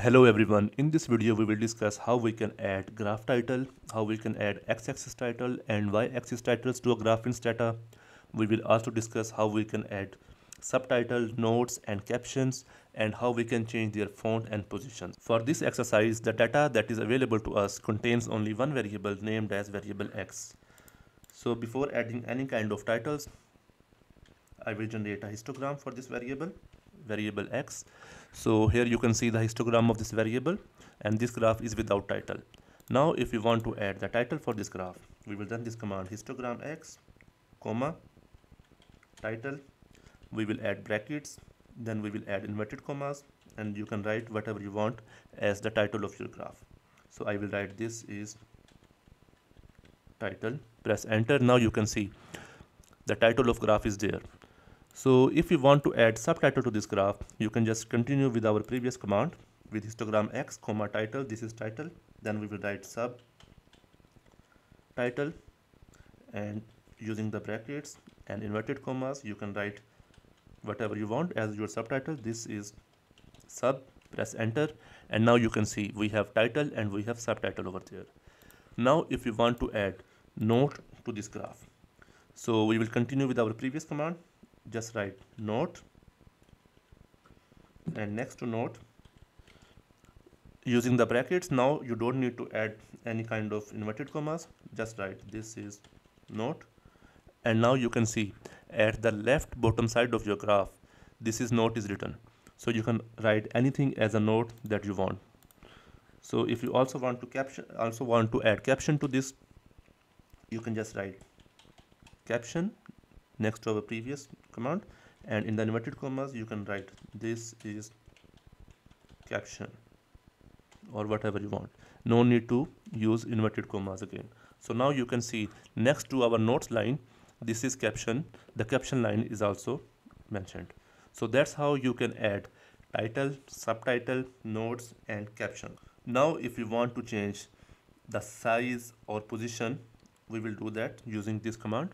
Hello everyone, in this video we will discuss how we can add graph title, how we can add x-axis title and y-axis titles to a graph in Stata. We will also discuss how we can add subtitle, notes and captions and how we can change their font and position. For this exercise, the data that is available to us contains only one variable named as variable x. So before adding any kind of titles, I will generate a histogram for this variable, variable x so here you can see the histogram of this variable and this graph is without title. Now if we want to add the title for this graph, we will run this command histogram x, comma, title. We will add brackets, then we will add inverted commas and you can write whatever you want as the title of your graph. So I will write this is title, press enter. Now you can see the title of graph is there. So if you want to add subtitle to this graph, you can just continue with our previous command with histogram x comma title. This is title. Then we will write sub title and using the brackets and inverted commas, you can write whatever you want as your subtitle. This is sub, press enter and now you can see we have title and we have subtitle over there. Now if you want to add note to this graph, so we will continue with our previous command just write note. And next to note using the brackets now you don't need to add any kind of inverted commas. Just write this is note. And now you can see at the left bottom side of your graph this is note is written. So you can write anything as a note that you want. So if you also want to caption also want to add caption to this you can just write caption next to our previous command. And in the inverted commas you can write this is caption or whatever you want. No need to use inverted commas again. So now you can see next to our notes line this is caption. The caption line is also mentioned. So that's how you can add title subtitle notes and caption. Now if you want to change the size or position we will do that using this command.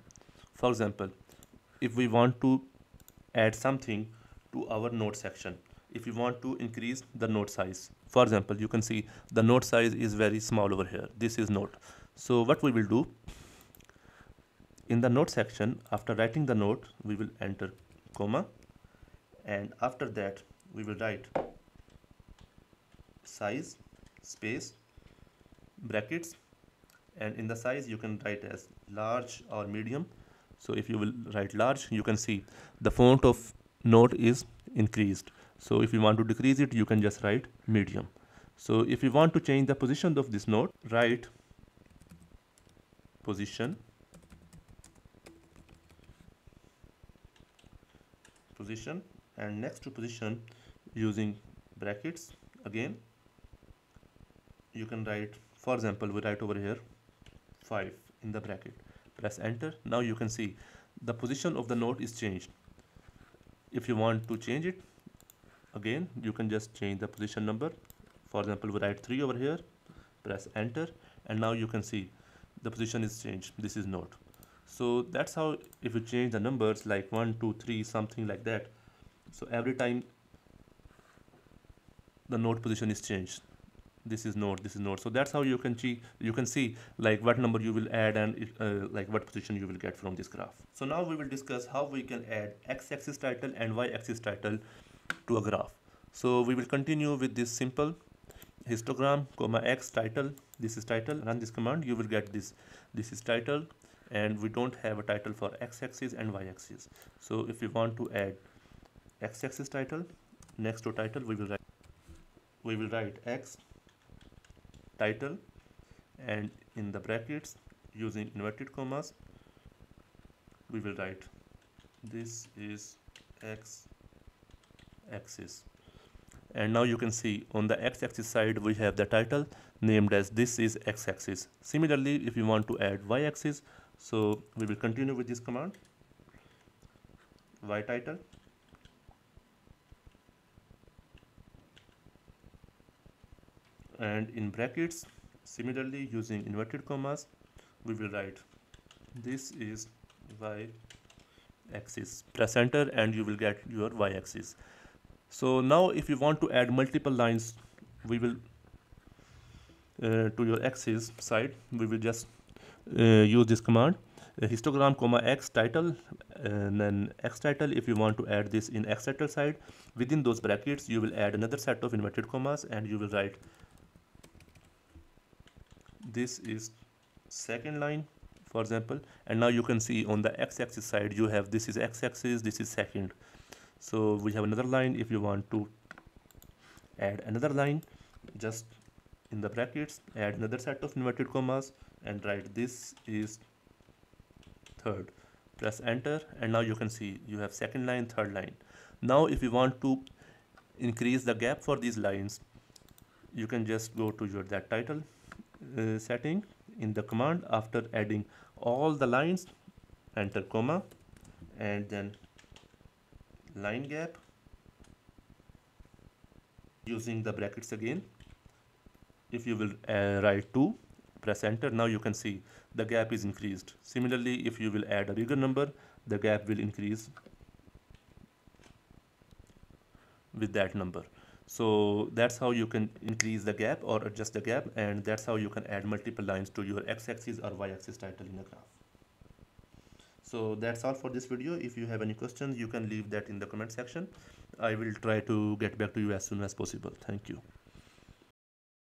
For example if we want to add something to our note section if you want to increase the note size. For example you can see the note size is very small over here. This is note so what we will do? In the note section after writing the note we will enter comma and after that we will write size space brackets and in the size you can write as large or medium so if you will write large you can see the font of note is increased. So if you want to decrease it you can just write medium. So if you want to change the position of this note write position position and next to position using brackets. Again you can write for example we write over here 5 in the bracket press enter. Now you can see the position of the note is changed. If you want to change it again you can just change the position number. For example we write 3 over here press enter and now you can see the position is changed. This is note. So that's how if you change the numbers like 1 2 3 something like that so every time the note position is changed this is note this is note so that's how you can see you can see like what number you will add and uh, like what position you will get from this graph. So now we will discuss how we can add x-axis title and y-axis title to a graph. So we will continue with this simple histogram comma x title this is title run this command you will get this this is title and we don't have a title for x-axis and y-axis. So if we want to add x-axis title next to title we will write we will write x title and in the brackets using inverted commas we will write this is x axis. And now you can see on the x-axis side we have the title named as this is x-axis similarly if you want to add y-axis so we will continue with this command. Y title and in brackets similarly using inverted commas we will write this is y axis press enter and you will get your y axis. So now if you want to add multiple lines we will uh, to your axis side we will just uh, use this command uh, histogram comma x title and then x title if you want to add this in x title side. Within those brackets you will add another set of inverted commas and you will write this is second line for example and now you can see on the x-axis side you have this is x-axis this is second. So we have another line if you want to add another line just in the brackets add another set of inverted commas and write this is third. Press enter and now you can see you have second line third line. Now if you want to increase the gap for these lines you can just go to your that title uh, setting in the command after adding all the lines enter comma and then line gap using the brackets again. If you will uh, write 2 press enter. Now you can see the gap is increased. Similarly if you will add a bigger number the gap will increase with that number so that's how you can increase the gap or adjust the gap and that's how you can add multiple lines to your x-axis or y-axis title in a graph. So that's all for this video. If you have any questions you can leave that in the comment section. I will try to get back to you as soon as possible. Thank you